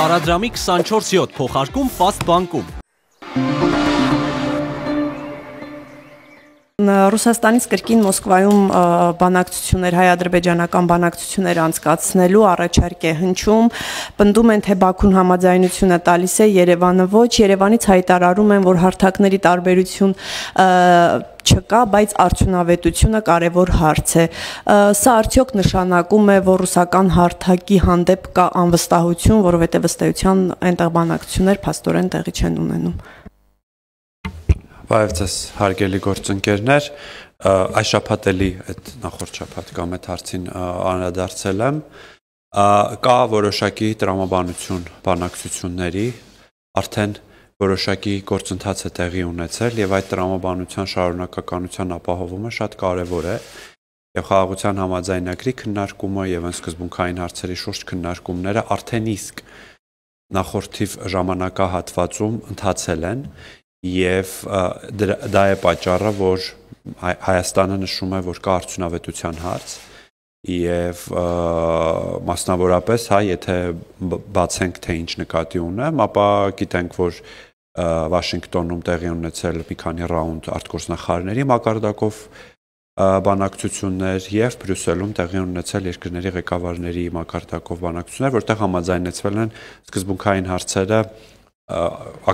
Տարադրամի 24/7 փոխարկում Fast Bank-ում։ Ռուսաստանից կրկին Մոսկվայում բանակցություններ հայ-ադրբեջանական բանակցություններ անցկացնելու առաջարկ է հնչում։ Պնդում են, թե Բաքուն համաձայնությունը տալիս է, Երևանը ոչ։ Երևանից հայտարարում են, որ հարթակների տարբերություն չկա, բայց արդյունավետությունը կարևոր հարց է։ Սա արդյոք նշանակում է, որ ռուսական հարթակի հանդեպ կա անվստահություն, որովհետև ըստեյության այնտեղ բանակցություններ փաստորեն տեղի չեն ունենում։ Բարև ձեզ հարգելի գործընկերներ, այս շաբաթ էլի այդ նախորդ շաբաթ կամ այդ հարցին անդրադարձել եմ։ Կա որոշակի տրամաբանություն բանակցությունների, արդեն որոշակի գործընթաց է տեղի ունեցել եւ այդ տրամաբանության շարունակականության ապահովումը շատ կարեւոր է եւ խաղաղության համաձայնագրի քննարկումը եւ այն սկզբունքային հարցերի շուրջ քննարկումները արդեն իսկ նախորդիվ ժամանակահատվածում ընթացել են եւ դա է պատճառը, որ Հայաստանը նշում է, որ կա արդյունավետության հարց եւ մասնավորապես հա եթե բացենք թե ինչ նկատի ունեմ, ապա գիտենք, որ Վաշինգտոնում տեղի ունեցել մի քանի ռաունդ արտգործնախարարների մակարդակով բանակցություններ եւ Բրյուսելում տեղի ունեցել երկրների ղեկավարների մակարդակով բանակցություններ, որտեղ համաձայնեցվել են սկզբունքային հարցերը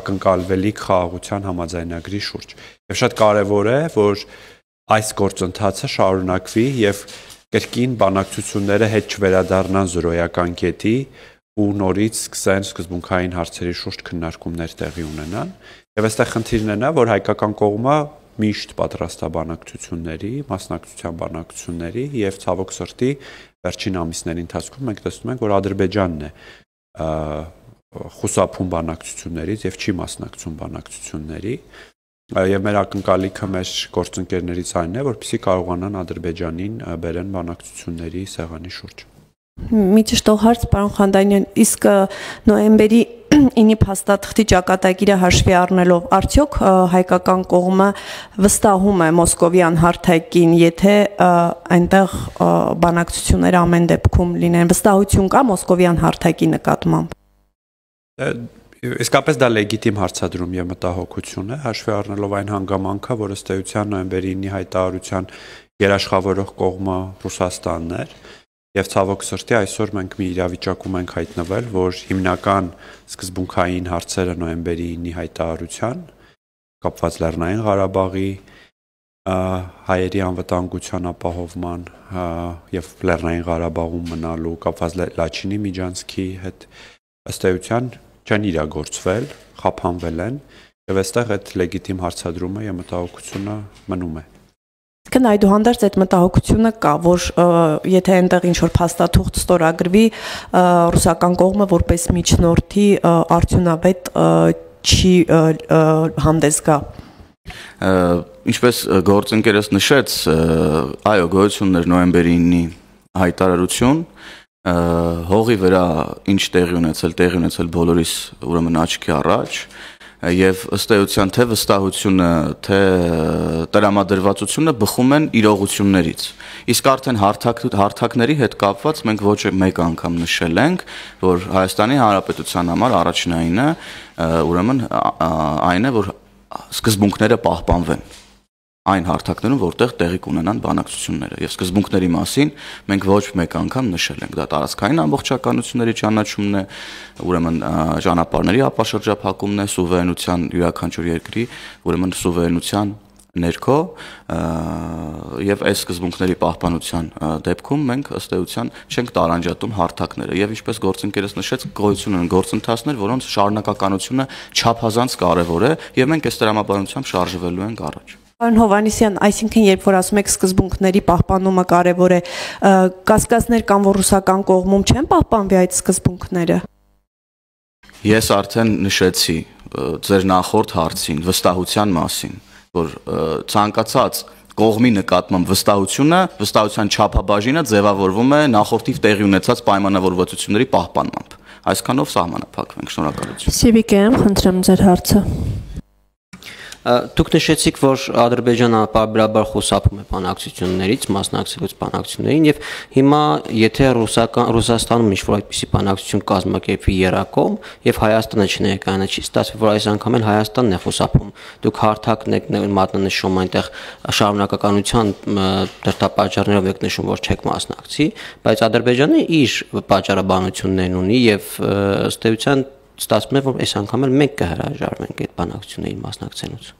ակնկալվելիք խաղաղության համաձայնագրի շուրջ։ Եվ շատ կարևոր է, որ այս գործընթացը շարունակվի եւ կրկին բանակցությունները հետ չվերադառնան զրոյական կետի ու նորից սկսեն սկզբունքային հարցերի շուրջ քննարկումներ տեղի ունենան։ Եվ այստեղ խնդիրն է նա, որ հայկական կողմը միշտ պատրաստ է բանակցությունների, մասնակցության բանակցությունների եւ ցավոք սրտի վերջին ամիսների ընթացքում մենք տեսնում ենք, որ Ադրբեջանն է խուսափում բանակցություններից եւ չի մասնակցում բանակցությունների եւ մեր ակնկալիքը մեր գործընկերներից այն է որպեսզի կարողանան Ադրբեջանին բերեն բանակցությունների սեղանի շուրջ Մի ճշտող հարց, պարոն Խանդանյան, իսկ նոեմբերի 9-ի փաստաթղթի ճակատագիրը հաշվի առնելով, արդյոք հայկական կողմը վստահում է Մոսկովյան հարթակին, եթե այնտեղ բանակցությունները ամեն դեպքում լինեն, վստահություն կա Մոսկովյան հարթակի նկատմամբ? Իսկապես դա լեգիտիմ հարցադրում եւ մտահոգություն է, հաշվի առնելով այն հանգամանքը, որ ըստ էության նոյեմբերի 9-ի հայտարարության երաշխավորող կողմը Ռուսաստանն էր, եւ ցավոք սրտի այսօր մենք մի իրավիճակում ենք հայտնվել, որ հիմնական սկզբունքային հարցերը նոյեմբերի 9-ի հայտարարության կապված Լեռնային Ղարաբաղի հայերի անվտանգության ապահովման եւ Լեռնային Ղարաբաղում մնալու կապված Լաչինի միջանցքի հետ ըստ էության չեն իրագործվել, խափանվել են եւ այստեղ այդ լեգիտիմ հարցադրումը եւ մտահոգությունը մնում է։ Կն այդուհանդերձ այդ մտահոգությունը կա, որ եթե այնտեղ ինչ որ փաստաթուղթ ստորագրվի, ռուսական կողմը որպես միջնորդի արդյունավետ չի հանդես գա ինչպես գործընկերս նշեց, այո, գոյություններ նոյեմբերի 9-ի հայտարարություն, հողի վրա ինչ տեղի ունեցել, տեղի ունեցել բոլորիս ուրեմն աչքի առաջ եւ ըստ էության թե վստահությունը, թե տրամադրվածությունը բխում են իրողություններից։ Իսկ արդեն հարթակ հարթակների հետ կապված մենք ոչ մեկ անգամ նշել ենք, որ Հայաստանի Հանրապետության համար առաջնայինը ուրեմն այն է, որ սկզբունքները պահպանվեն այն հարթակներում, որտեղ տեղի կունենան բանակցությունները։ Եվ սկզբունքների մասին մենք ոչ մեկ անգամ նշել ենք։ Դա տարածքային ամբողջականությունների ճանաչումն է, ուրեմն ճանապարհների ապաշրջափակումն է, սուվերենության յուրաքանչյուր երկրի, ուրեմն սուվերենության ներքո եւ այս սկզբունքների պահպանության դեպքում մենք ըստ էության չենք տարանջատում հարթակները եւ ինչպես գործընկերս նշեց գոյություն ունեն գործընթացներ, որոնց շարունակականությունը չափազանց կարեւոր է եւ մենք այս դրամաբանությամբ շարժվելու ենք առաջ։ Պարոն Հովանիսյան, այսինքն երբ որ ասում եք սկզբունքների պահպանումը կարևոր է, կասկածներ կան, որ ռուսական կողմում չեն պահպանվի այդ սկզբունքները։ Ես արդեն նշեցի ձեր նախորդ հարցին վստահության մասին, որ ցանկացած կողմի նկատմամբ վստահությունը, վստահության չափաբաժինը ձևավորվում է նախորդիվ տեղի ունեցած պայմանավորվածությունների պահպանմամբ։ Այսքանով սահմանափակվենք։ Շնորհակալություն։ Սիվիկեմ, խնդրեմ ձեր հարցը։ Դուք նշեցիք, որ Ադրբեջանը պարբերաբար խուսափում է բանակցություններից, մասնակցելուց բանակցություններին եւ հիմա եթե ռուսական Ռուսաստանում ինչ-որ այդպիսի բանակցություն կազմակերպվի Երակոմ եւ Հայաստանը չներկայանա, չի ստացվի, որ այս անգամ էլ Հայաստանն է խուսափում։ Դուք հարթակն եք մատնանշում այնտեղ շարունակականության դրդապատճառներով եք նշում, որ չեք մասնակցի, բայց Ադրբեջանը իր պատճառաբանություններն ունի եւ ըստ էության ստացվում է, որ այս անգամ էլ մենք կհրաժարվենք այդ բանակցություններին մասնակցելուց։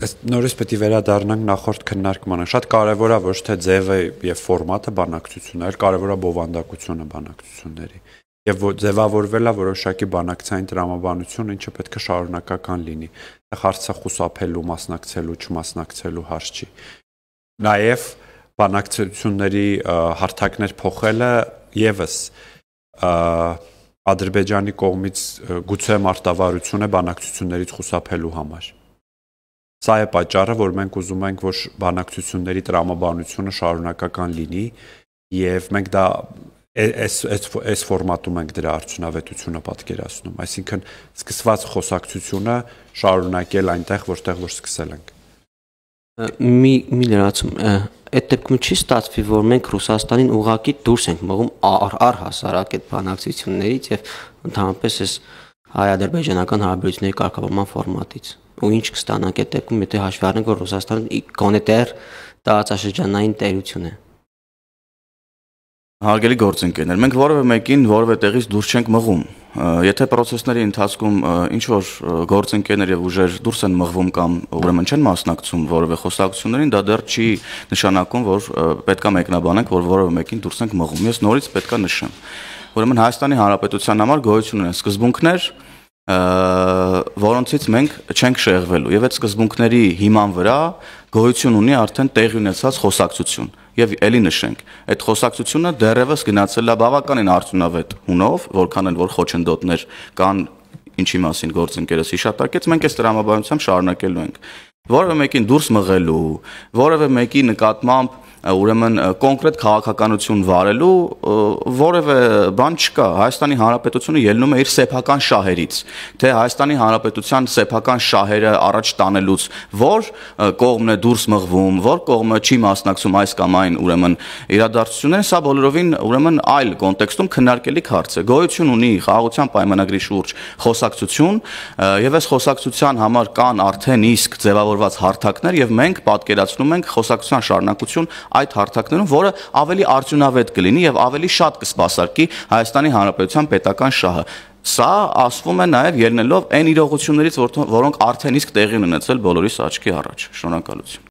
Այս նորից պետք է վերադառնանք նախորդ քննարկմանը։ Շատ կարևոր է ոչ թե ձևը եւ ֆորմատը բանակցություններ, այլ կարևոր է բովանդակությունը բանակցությունների։ Եվ ձևավորվել է որոշակի բանակցային տրամաբանություն, ինչը պետք է շարունակական լինի։ Այլ հարցը խուսափելու, մասնակցելու, չմասնակցելու հարց չի։ Նաեւ բանակցությունների հարթակներ փոխելը եւս Ադրբեջանի կողմից գուցե մարտավարություն է բանակցություններից խուսափելու համար։ Սա է պատճառը, որ մենք ուզում ենք, որ բանակցությունների տրամաբանությունը շարունակական լինի եւ մենք դա այս այս այս ֆորմատում ենք դրա արդյունավետությունը պատկերացնում, այսինքն սկսված խոսակցությունը շարունակել այնտեղ, որտեղ որ սկսել ենք։ Մի մի լրացում այդ դեպքում չի ստացվի, որ մենք Ռուսաստանին ուղակի դուրս ենք մղում առհասարակ այդ բանակցություններից եւ ընդհանրապես այս հայ-ադրբեջանական հարաբերությունների կարգավորման ֆորմատից։ Ու ինչ կստանանք այդ դեպքում, եթե հաշվի առնենք, որ Ռուսաստանը գոնե դեռ տարածաշրջանային տերություն է։ Հարգելի գործընկերներ, մենք որևէ մեկին որևէ տեղից դուրս չենք մղում։ Եթե process-ների ընթացքում ինչ որ գործընկերներ եւ ուժեր դուրս են մղվում կամ ուրեմն չեն մասնակցում որևէ խոսակցություններին, դա դեռ չի նշանակում, որ պետքա մեկնաբանենք, որ որևէ մեկին դուրս ենք մղում։ Ես նորից պետքա նշեմ։ Ուրեմն Հայաստանի Հանրապետության համար գոյություն ունեն սկզբունքներ, որոնցից մենք չենք շեղվելու եւ այդ սկզբունքների հիման վրա գոյություն ունի արդեն տեղի ունեցած խոսակցություն եւ ելի նշենք այդ խոսակցությունը դեռևս գնացել է բավականին արդյունավետ հունով որքան էլ որ խոչընդոտներ կան ինչի մասին գործընկերս հիշատակեց մենք այս դրամաբանությամբ շարունակելու ենք որևէ մեկին դուրս մղելու որևէ մեկի նկատմամբ ուրեմն կոնկրետ քաղաքականություն վարելու որևէ բան չկա։ Հայաստանի Հանրապետությունը ելնում է իր սեփական շահերից, թե Հայաստանի Հանրապետության սեփական շահերը առաջ տանելուց որ կողմն է դուրս մղվում, որ կողմը չի մասնակցում այս կամ այն ուրեմն իրադարձություններին, սա բոլորովին ուրեմն այլ կոնտեքստում քննարկելի հարց է։ Գոյություն ունի խաղաղության պայմանագրի շուրջ խոսակցություն, եւ այս խոսակցության համար կան արդեն իսկ ձևավորված հարթակներ եւ մենք պատկերացնում ենք խոսակցության շարունակություն այդ հարթակներում, որը ավելի արդյունավետ կլինի եւ ավելի շատ կսպասարկի Հայաստանի Հանրապետության պետական շահը։ Սա ասվում է նաև ելնելով այն իրողություններից, որոնք արդեն իսկ տեղի ունեցել բոլորիս աչքի առաջ։ Շնորհակալություն։